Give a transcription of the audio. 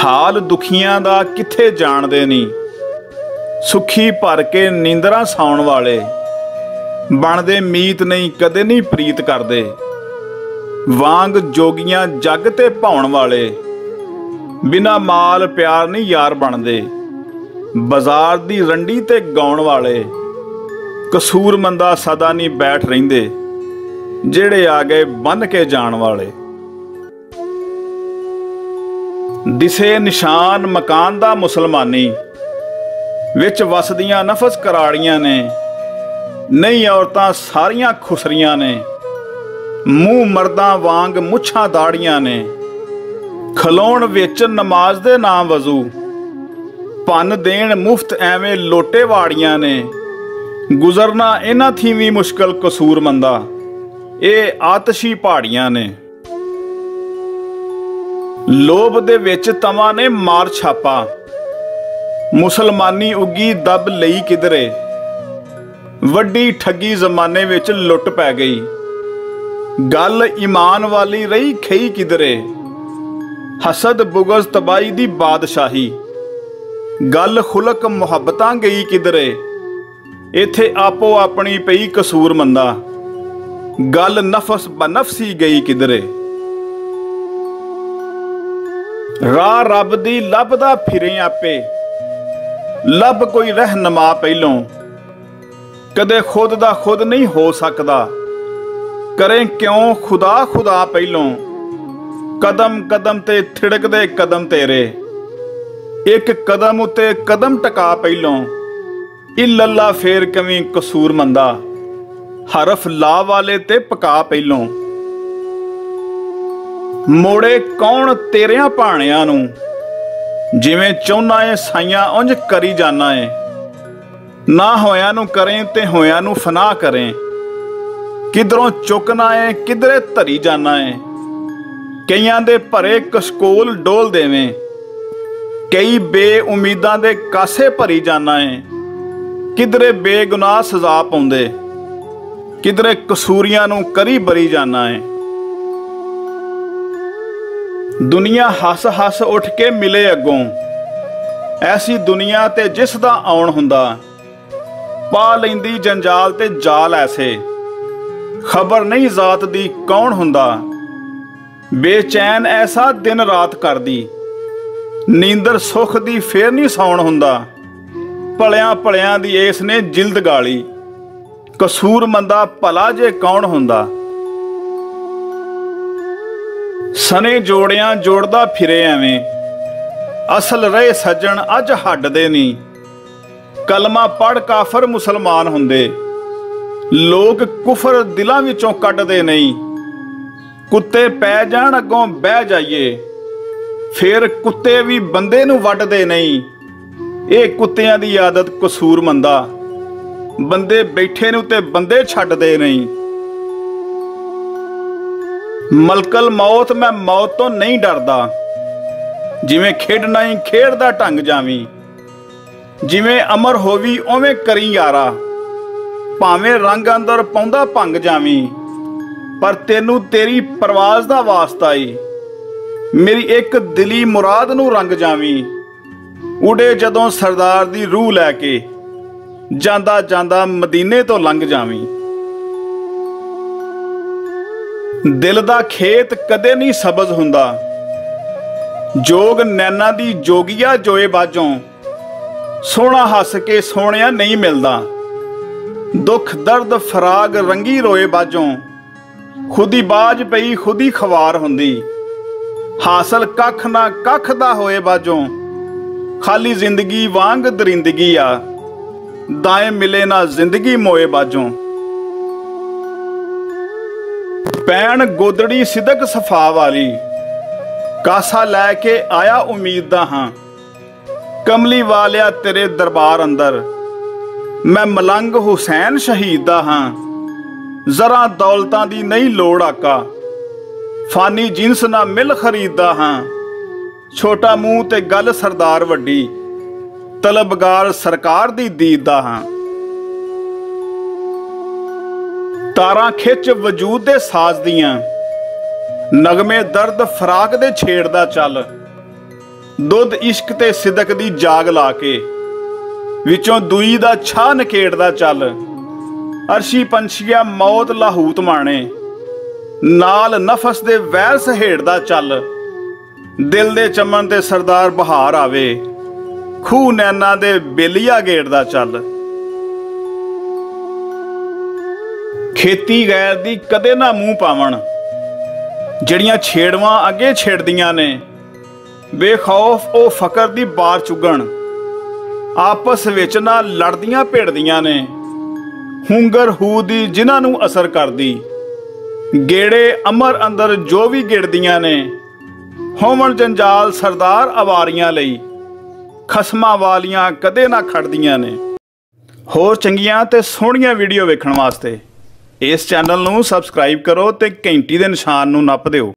ਹਾਲ ਦੁਖੀਆਂ ਦਾ ਕਿੱਥੇ ਜਾਣਦੇ ਨਹੀਂ? ਸੁਖੀ ਭਰ ਕੇ ਨੀਂਦਰਾਂ ਸੌਣ ਵਾਲੇ। ਬਣਦੇ ਮੀਤ ਨਹੀਂ, ਕਦੇ ਨਹੀਂ ਪ੍ਰੀਤ ਕਰਦੇ। ਵਾਂਗ ਜੋਗੀਆਂ ਜੱਗ ਤੇ ਭਾਉਣ ਵਾਲੇ। ਬਿਨਾ ਮਾਲ ਪਿਆਰ ਨਹੀਂ ਯਾਰ ਬਣਦੇ। ਬਾਜ਼ਾਰ ਦੀ ਰੰਡੀ ਤੇ ਗਾਉਣ ਵਾਲੇ। ਕਸੂਰਮੰਦਾ ਸਦਾ ਨਹੀਂ ਬੈਠ ਰਹਿੰਦੇ। ਜਿਹੜੇ ਆ ਗਏ ਬੰਨ ਕੇ ਜਾਣ ਵਾਲੇ। ਦਿਸੇ ਨਿਸ਼ਾਨ ਮਕਾਨ ਦਾ ਮੁਸਲਮਾਨੀ, ਵਿੱਚ ਵਸਦੀਆਂ ਨਫਸ ਕਰਾੜੀਆਂ ਨੇ, ਨਹੀਂ ਔਰਤਾਂ ਸਾਰੀਆਂ ਖੁਸਰੀਆਂ ਨੇ, ਮੂੰਹ ਮਰਦਾਂ ਵਾਂਗ ਮੁੱਛਾਂ ਦਾੜੀਆਂ ਨੇ, ਖਲੋਣ ਵਿੱਚ ਨਮਾਜ਼ ਦੇ ਨਾਮ ਵਜ਼ੂ ਪੰਨ ਦੇਣ ਮੁਫਤ ਐਵੇਂ ਲੋਟੇ ਵਾੜੀਆਂ ਨੇ, ਗੁਜ਼ਰਨਾ ਇਹਨਾਂ ਥੀ ਮੁਸ਼ਕਲ ਕਸੂਰਮੰਦਾ, ਇਹ ਆਤਸ਼ੀ ਪਹਾੜੀਆਂ ਨੇ। ਲੋਭ ਦੇ ਵਿੱਚ ਤਵਾ ਨੇ ਮਾਰ ਛਾਪਾ। ਮੁਸਲਮਾਨੀ ਉੱਗੀ ਦਬ ਲਈ ਕਿਧਰੇ। ਵੱਡੀ ਠੱਗੀ ਜ਼ਮਾਨੇ ਵਿੱਚ ਲੁੱਟ ਪੈ ਗਈ। ਗੱਲ ਈਮਾਨ ਵਾਲੀ ਰਹੀ ਖਈ ਕਿਧਰੇ। ਹਸਦ ਬੁਗਜ਼ ਤਬਾਈ ਦੀ ਬਾਦਸ਼ਾਹੀ। ਗੱਲ ਖੁਲਕ ਮੁਹੱਬਤਾਂ ਗਈ ਕਿਧਰੇ। ਇਥੇ ਆਪੋ ਆਪਣੀ ਪਈ ਕਸੂਰ ਮੰਦਾ ਗੱਲ ਨਫਸ ਬਨਫਸੀ ਗਈ ਕਿਧਰੇ। ਰਾਹ ਰੱਬ ਦੀ ਲੱਭਦਾ ਫਿਰੇ ਆਪੇ। ਲੱਭ ਕੋਈ ਰਹਿਨਮਾ ਪਹਿਲੋਂ। ਕਦੇ ਖੁਦ ਦਾ ਖੁਦ ਨਹੀਂ ਹੋ ਸਕਦਾ। ਕਰੇ ਕਿਉਂ ਖੁਦਾ ਖੁਦਾ ਪਹਿਲੋਂ। ਕਦਮ ਕਦਮ ਤੇ ਥਿੜਕਦੇ ਕਦਮ ਤੇਰੇ। ਇੱਕ ਕਦਮ ਉਤੇ ਕਦਮ ਟਕਾ ਪਹਿਲੋਂ। ਇਲੱਲਾ ਫੇਰ ਕਵੀ ਕਸੂਰ ਮੰਦਾ ਹਰਫ ਲਾ ਵਾਲੇ ਤੇ ਪਕਾ ਪਹਿਲੋਂ। ਮੋੜੇ ਕੌਣ ਤੇਰਿਆਂ ਭਾਣਿਆਂ ਨੂੰ? ਜਿਵੇਂ ਚਾਹੁੰਨਾ ਏ, ਸਾਈਆਂ ਉਂਝ ਕਰੀ ਜਾਣਾ ਏ। ਨਾ ਹੋਇਆਂ ਨੂੰ ਕਰੇ ਤੇ ਹੋਇਆਂ ਨੂੰ ਫਨਾ ਕਰੇ। ਕਿਧਰੋਂ ਚੁੱਕਣਾ ਏ, ਕਿਧਰੇ ਧਰੀ ਜਾਣਾ ਏ। ਕਈਆਂ ਦੇ ਭਰੇ ਕਸਕੋਲ ਡੋਲ ਦੇਵੇਂ। ਕਈ ਬੇਉਮੀਦਾਂ ਦੇ ਕਾਸੇ ਭਰੀ ਜਾਣਾ ਏ। ਕਿਧਰੇ ਬੇਗੁਨਾਹ ਸਜ਼ਾ ਪਾਉਂਦੇ। ਕਿਧਰੇ ਕਸੂਰੀਆਂ ਨੂੰ ਕਰੀ ਬਰੀ ਜਾਣਾ ਏ। ਦੁਨੀਆ ਹੱਸ ਹੱਸ ਉੱਠ ਕੇ ਮਿਲੇ ਅੱਗੋਂ। ਐਸੀ ਦੁਨੀਆ ਤੇ ਜਿਸ ਦਾ ਆਉਣ ਹੁੰਦਾ, ਪਾ ਲੈਂਦੀ ਜੰਜਾਲ ਤੇ ਜਾਲ ਐਸੇ ਖਬਰ ਨਹੀਂ ਜ਼ਾਤ ਦੀ ਕੌਣ ਹੁੰਦਾ, ਬੇਚੈਨ ਐਸਾ ਦਿਨ ਰਾਤ ਕਰਦੀ। ਨੀਂਦਰ ਸੁਖ ਦੀ ਫੇਰ ਨਹੀਂ ਸੌਣ ਹੁੰਦਾ, ਭਲਿਆਂ ਭਲਿਆਂ ਦੀ ਇਸ ਨੇ ਜਿਲਦ ਗਾਲੀ। ਕਸੂਰ ਮੰਦਾ ਭਲਾ ਜੇ ਕੌਣ ਹੁੰਦਾ ਸਨੇ ਜੋੜਿਆਂ ਜੋੜਦਾ ਫਿਰੇ ਐਵੇਂ। ਅਸਲ ਰਹੇ ਸੱਜਣ ਅੱਜ ਹੱਡਦੇ ਨਹੀਂ ਕਲਮਾ ਪੜ ਕਾਫਰ ਮੁਸਲਮਾਨ ਹੁੰਦੇ। ਲੋਕ ਕੁਫਰ ਦਿਲਾਂ ਵਿੱਚੋਂ ਕੱਢਦੇ ਨਹੀਂ। ਕੁੱਤੇ ਪੈ ਜਾਣ ਅੱਗੋਂ ਬਹਿ ਜਾਈਏ। ਫਿਰ ਕੁੱਤੇ ਵੀ ਬੰਦੇ ਨੂੰ ਵੱਢਦੇ ਨਹੀਂ। ਇਹ ਕੁੱਤਿਆਂ ਦੀ ਆਦਤ ਕਸੂਰ ਮੰਦਾ ਬੰਦੇ ਬੈਠੇ ਨੂੰ ਤੇ ਬੰਦੇ ਛੱਡਦੇ ਨਹੀਂ। ਮਲਕਲ ਮੌਤ, ਮੈਂ ਮੌਤ ਤੋਂ ਨਹੀਂ ਡਰਦਾ। ਜਿਵੇਂ ਖੇਡਣਾ ਹੀ ਖੇਡਦਾ ਢੰਗ ਜਾਵੀਂ। ਜਿਵੇਂ ਅਮਰ ਹੋਵੀ ਓਵੇਂ ਕਰੀ ਯਾਰਾ। ਭਾਵੇਂ ਰੰਗ ਅੰਦਰ ਪਾਉਂਦਾ ਭੰਗ ਜਾਵੀਂ, ਪਰ ਤੈਨੂੰ ਤੇਰੀ ਪਰਵਾਜ਼ ਦਾ ਵਾਸਤਾ ਈ। ਮੇਰੀ ਇੱਕ ਦਿਲੀ ਮੁਰਾਦ ਨੂੰ ਰੰਗ ਜਾਵੀਂ। ਉਡੇ ਜਦੋਂ ਸਰਦਾਰ ਦੀ ਰੂਹ ਲੈ ਕੇ, ਜਾਂਦਾ ਜਾਂਦਾ ਮਦੀਨੇ ਤੋਂ ਲੰਘ ਜਾਵੀਂ। ਦਿਲ ਦਾ ਖੇਤ ਕਦੇ ਨਹੀਂ ਸਬਜ਼ ਹੁੰਦਾ। ਜੋਗ ਨੈਣਾ ਦੀ ਜੋਗੀਆ ਜੋਏ ਬਾਜੋਂ ਸੋਹਣਾ ਹੱਸ ਕੇ ਸੋਹਣਿਆ ਨਹੀਂ ਮਿਲਦਾ। ਦੁੱਖ, ਦਰਦ, ਫਰਾਗ ਰੰਗੀ ਰੋਏ ਬਾਜੋਂ ਖੁਦੀ ਬਾਜ ਪਈ ਖੁਦੀ ਖਵਾਰ ਹੁੰਦੀ। ਹਾਸਲ ਕੱਖ ਨਾ ਕੱਖ ਦਾ ਹੋਏ ਬਾਜੋਂ ਖਾਲੀ ਜ਼ਿੰਦਗੀ ਵਾਂਗ ਦਰਿੰਦਗੀ ਆ। ਦਾਏ ਮਿਲੇ ਨਾ ਜ਼ਿੰਦਗੀ ਮੋਏ ਬਾਜੋਂ ਪੈਣ ਗੋਦੜੀ ਸਿਦਕ ਸਫਾ ਵਾਲੀ, ਕਾਸਾ ਲੈ ਕੇ ਆਇਆ ਉਮੀਦ ਦਾ ਹਾਂ। ਕਮਲੀ ਵਾਲਿਆ ਤੇਰੇ ਦਰਬਾਰ ਅੰਦਰ, ਮੈਂ ਮਲੰਗ ਹੁਸੈਨ ਸ਼ਹੀਦ ਦਾ ਹਾਂ। ਜ਼ਰਾ ਦੌਲਤਾਂ ਦੀ ਨਹੀਂ ਲੋੜ ਆਕਾ, ਫਾਨੀ ਜਿੰਸ ਨਾ ਮਿਲ ਖਰੀਦਦਾ ਹਾਂ। ਛੋਟਾ ਮੂੰਹ ਤੇ ਗੱਲ ਸਰਦਾਰ ਵੱਡੀ, ਤਲਬਗਾਰ ਸਰਕਾਰ ਦੀ ਦੀਦ ਦਾ ਹਾਂ। ਤਾਰਾਂ ਖਿੱਚ ਵਜੂਦ ਦੇ ਸਾਜ਼ ਦੀਆਂ, ਨਗਮੇ ਦਰਦ ਫਰਾਕ ਦੇ ਛੇੜ ਦਾ ਚੱਲ, ਦੁੱਧ ਇਸ਼ਕ ਤੇ ਸਿਦਕ ਦੀ ਜਾਗ ਲਾ ਕੇ, ਵਿੱਚੋਂ ਦੂਈ ਦਾ ਛਾਹ ਨਕੇੜਦਾ ਚੱਲ, ਅਰਸ਼ੀ ਪੰਛੀਆ ਮੌਤ ਲਾਹੂਤ ਮਾਣੇ, ਨਾਲ ਨਫਸ ਦੇ ਵੈਰ ਸਹੇੜ ਦਾ ਚੱਲ, ਦਿਲ ਦੇ ਚਮਨ ਤੇ ਸਰਦਾਰ ਬਹਾਰ ਆਵੇ ਖੂ ਨੈਣਾ ਦੇ ਬੇਲੀਆ ਗੇੜਦਾ ਚੱਲ। ਖੇਤੀ ਗੈਰ ਦੀ ਕਦੇ ਨਾ ਮੂੰਹ ਪਾਵਣ। ਜਿਹੜੀਆਂ ਛੇੜਵਾਂ ਅੱਗੇ ਛੇੜਦੀਆਂ ਨੇ, ਬੇਖੌਫ ਉਹ ਫਕਰ ਦੀ ਬਾਰ ਚੁਗਣ। ਆਪਸ ਵਿੱਚ ਨਾ ਲੜਦੀਆਂ ਭੇੜਦੀਆਂ ਨੇ, ਹੁੰਗਰ ਹੂ ਦੀ ਜਿਨ੍ਹਾਂ ਨੂੰ ਅਸਰ ਕਰਦੀ। ਗੇੜੇ ਅਮਰ ਅੰਦਰ ਜੋ ਵੀ ਗਿੜਦੀਆਂ ਨੇ, ਹੋਵਣ ਜੰਜਾਲ ਸਰਦਾਰ ਅਵਾਰੀਆਂ ਲਈ, ਖਸਮਾਂ ਵਾਲੀਆਂ ਕਦੇ ਨਾ ਖੜਦੀਆਂ ਨੇ। ਹੋਰ ਚੰਗੀਆਂ ਤੇ ਸੋਹਣੀਆਂ ਵੀਡੀਓ ਵੇਖਣ ਵਾਸਤੇ। ਇਸ ਚੈਨਲ ਨੂੰ ਸਬਸਕ੍ਰਾਈਬ ਕਰੋ ਤੇ ਘੰਟੀ ਦੇ ਨਿਸ਼ਾਨ ਨੂੰ ਨੱਪ ਦਿਓ।